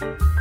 you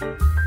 Bye.